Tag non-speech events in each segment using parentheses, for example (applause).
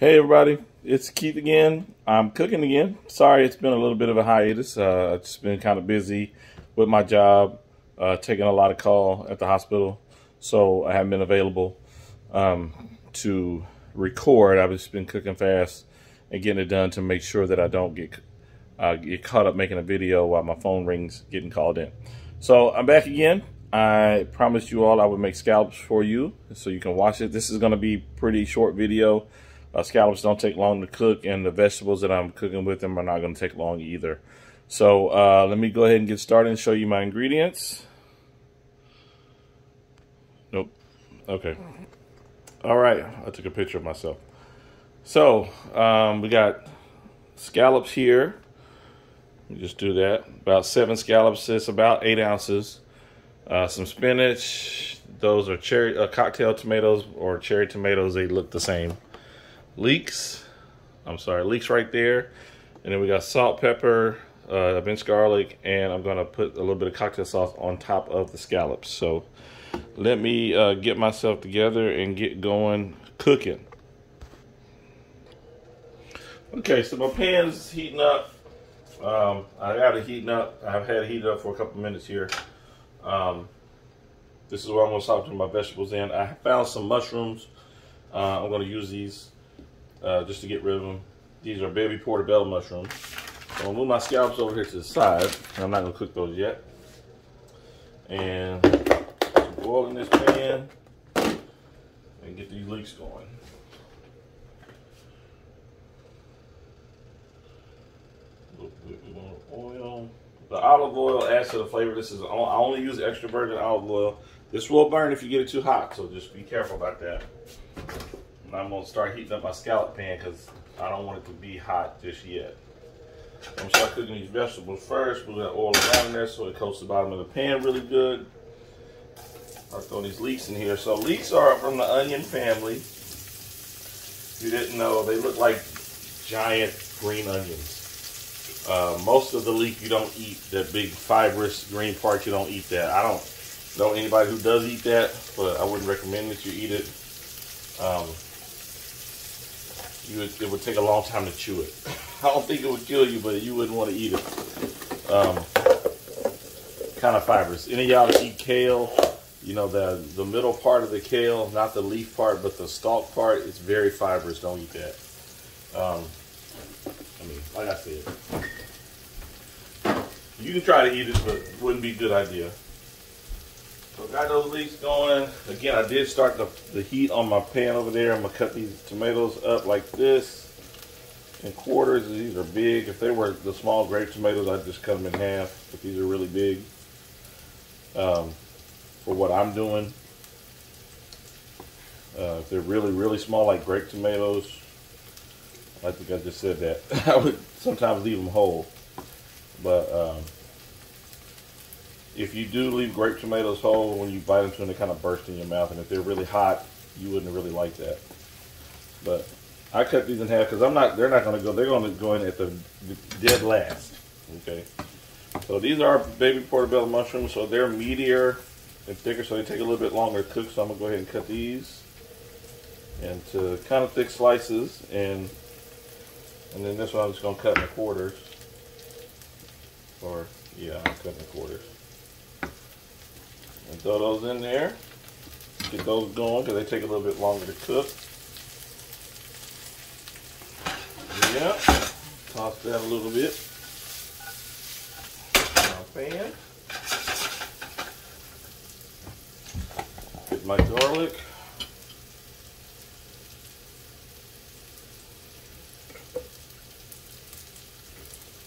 Hey everybody, it's Keith again. I'm cooking again. Sorry, it's been a little bit of a hiatus. Uh, I've just been kind of busy with my job, uh, taking a lot of call at the hospital, so I haven't been available um, to record. I've just been cooking fast and getting it done to make sure that I don't get uh, get caught up making a video while my phone rings getting called in. So I'm back again. I promised you all I would make scallops for you so you can watch it. This is going to be pretty short video. Uh, scallops don't take long to cook, and the vegetables that I'm cooking with them are not going to take long either. So uh, let me go ahead and get started and show you my ingredients. Nope. Okay. All right. I took a picture of myself. So um, we got scallops here. Just do that. About seven scallops. It's about eight ounces. Uh, some spinach. Those are cherry uh, cocktail tomatoes or cherry tomatoes. They look the same. Leeks. I'm sorry, leeks right there. And then we got salt, pepper, uh, minced garlic, and I'm gonna put a little bit of cocktail sauce on top of the scallops. So let me uh, get myself together and get going cooking. Okay, so my pan's heating up. Um, I got it heating up. I've had it heated up for a couple minutes here. Um, this is where I'm start putting my vegetables in. I found some mushrooms. Uh, I'm to use these uh, just to get rid of them. These are baby portobello mushrooms. So to move my scallops over here to the side. I'm not to cook those yet. And boil in this pan and get these leeks going. oil. The olive oil adds to the flavor. This is I only use extra virgin olive oil. This will burn if you get it too hot, so just be careful about that. And I'm gonna start heating up my scallop pan because I don't want it to be hot just yet. I'm gonna start cooking these vegetables first. We're gonna oil around in there so it coats the bottom of the pan really good. I'll throw these leeks in here. So leeks are from the onion family. If you didn't know, they look like giant green onions. Uh, most of the leek you don't eat. That big fibrous green part, you don't eat that. I don't know anybody who does eat that, but I wouldn't recommend that you eat it. Um, would, it would take a long time to chew it. I don't think it would kill you, but you wouldn't want to eat it. Um, kind of fibrous. Any y'all eat kale, you know the the middle part of the kale, not the leaf part, but the stalk part, it's very fibrous. Don't eat that. Um, I mean, like I said, you can try to eat it, but it wouldn't be a good idea. So got those leeks going. Again, I did start the, the heat on my pan over there. I'm gonna cut these tomatoes up like this in quarters. These are big. If they were the small grape tomatoes, I'd just cut them in half. But these are really big um, for what I'm doing. Uh, if they're really, really small, like grape tomatoes, I think I just said that. (laughs) I would sometimes leave them whole. But um, if you do leave grape tomatoes whole, when you bite into them, they kind of burst in your mouth. And if they're really hot, you wouldn't really like that. But I cut these in half because I'm not. They're not going to go. They're going to go in at the dead last. Okay. So these are baby portobello mushrooms. So they're meatier and thicker, so they take a little bit longer to cook. So I'm gonna go ahead and cut these into kind of thick slices, and and then this one I'm just gonna cut in quarters. Or yeah, I'm cutting quarters. Throw those in there. Get those going because they take a little bit longer to cook. Yeah. Toss that a little bit. My Pan. Get my garlic.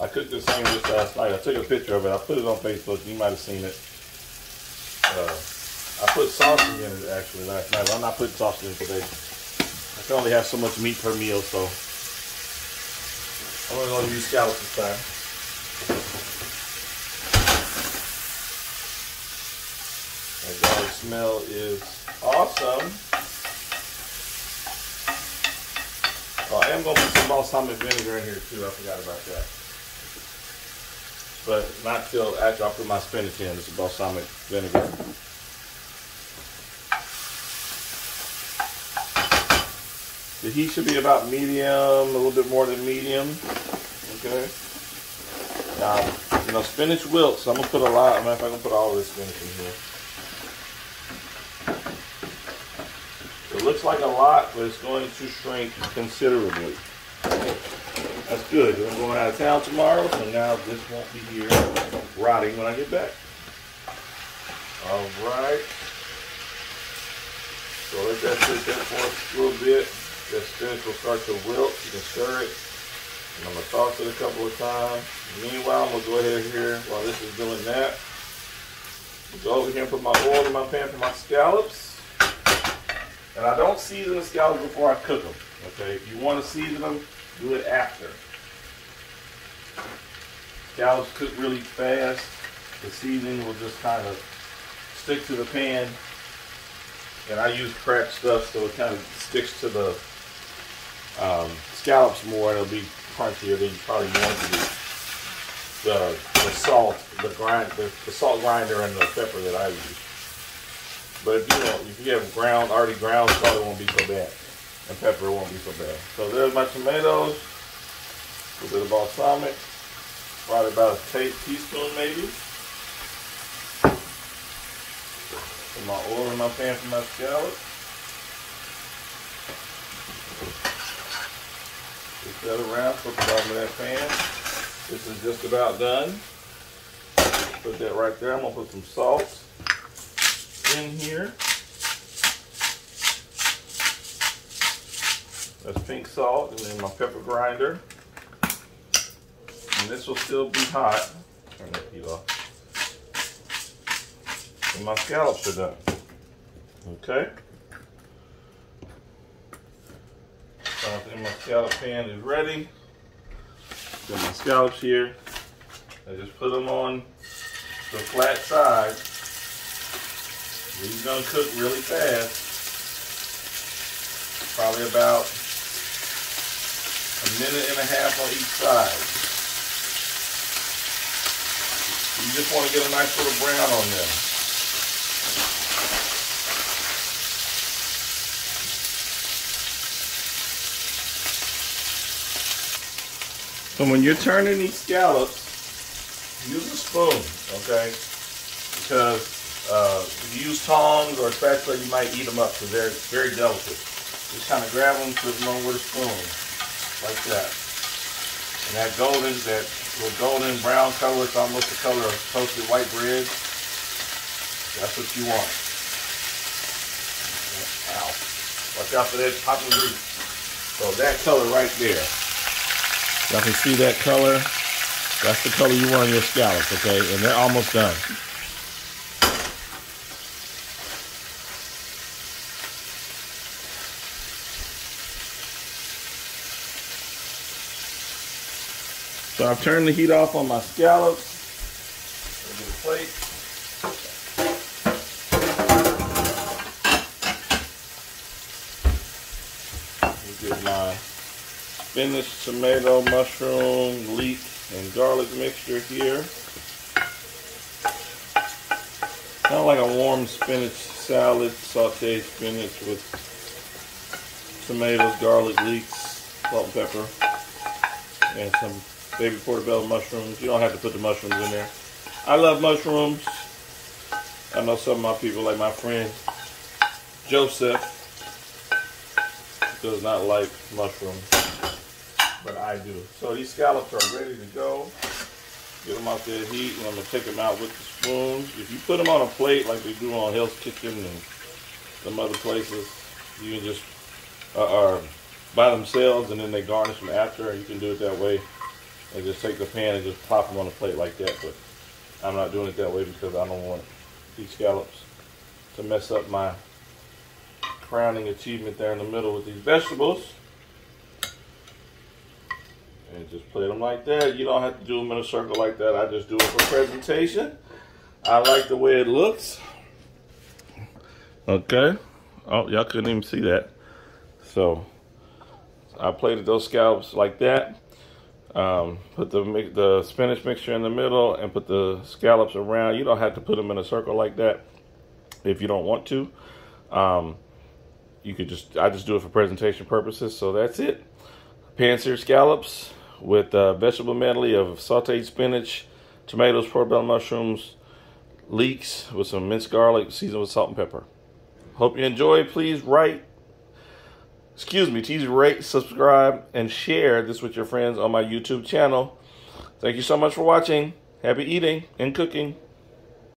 I cooked this sandwich last night. I took a picture of it. I put it on Facebook. You might have seen it. Put sausage in it actually last night. I'm not putting sausage in today. I can only have so much meat per meal, so I'm only to use scallops this time. That garlic smell is awesome. Oh, I am to put some balsamic vinegar in here too. I forgot about that but not till after I put my spinach in. It's balsamic vinegar. The heat should be about medium, a little bit more than medium. Okay. Now, you know, spinach wilts. So I'm gonna put a lot. I'm gonna, put all this spinach in here. It looks like a lot, but it's going to shrink considerably. That's good. I'm going out of town tomorrow, so now this won't be here rotting when I get back. All right. So let that sit there for a little bit. That spinach will start to wilt. You can stir it. And I'm going to toss it a couple of times. Meanwhile, I'm going to go ahead here while this is doing that. Go over here and put my oil in my pan for my scallops. And I don't season the scallops before I cook them. Okay, if you want to season them, do it after. Scallops cook really fast. The seasoning will just kind of stick to the pan. And I use cracked stuff so it kind of sticks to the um, scallops more it'll be crunchier than you probably want to be. The, the salt, the grind, the, the salt grinder and the pepper that I use. But if you if you have ground, already ground salt, won't be so bad. And pepper won't be so bad. So there's my tomatoes. A little bit of balsamic. Probably about a teaspoon maybe. Put my oil in my pan for my scallops. That around, put the bottom of that pan. This is just about done. Put that right there. I'm gonna put some salt in here. That's pink salt and then my pepper grinder. And this will still be hot. Turn that heat off. And my scallops are done. Okay. So I think my scallop pan is ready. Got my scallops here. I just put them on the flat side. These are gonna cook really fast. Probably about a minute and a half on each side. You just want to get a nice little brown on them. So when you're turning these scallops, use a spoon, okay? Because uh, if you use tongs or a spatula, you might eat them up because they're very delicate. Just kind of grab them, with a spoon, like that. And that golden, that little golden brown color, it's almost the color of toasted white bread. That's what you want. Ow. Watch out for that popping grease. So that color right there. Y'all can see that color. That's the color you want on your scallops, okay? And they're almost done. So I've turned the heat off on my scallops. Get a plate. Get my spinach, tomato, mushroom, leek, and garlic mixture here. Kind of like a warm spinach salad, sauteed spinach with tomatoes, garlic, leeks, salt and pepper, and some baby portobello mushrooms. You don't have to put the mushrooms in there. I love mushrooms. I know some of my people, like my friend Joseph, does not like mushrooms, but I do. So these scallops are ready to go. Get them out there heat, and I'm gonna take them out with the spoons. If you put them on a plate like they do on Hell's Kitchen and some other places, you can just uh, uh, by themselves, and then they garnish them after. You can do it that way and just take the pan and just plop them on a plate like that. But I'm not doing it that way because I don't want these scallops to mess up my crowning achievement there in the middle with these vegetables. And just plate them like that. You don't have to do them in a circle like that. I just do it for presentation. I like the way it looks. Okay. Oh, y'all couldn't even see that. So I plated those scallops like that. Um, put the the spinach mixture in the middle and put the scallops around. You don't have to put them in a circle like that if you don't want to. Um, you could just I just do it for presentation purposes. So that's it. Pan-seared scallops with a vegetable medley of sauteed spinach, tomatoes, portobello mushrooms, leeks with some minced garlic, seasoned with salt and pepper. Hope you enjoy. Please write, excuse me, please rate, subscribe, and share this with your friends on my YouTube channel. Thank you so much for watching. Happy eating and cooking.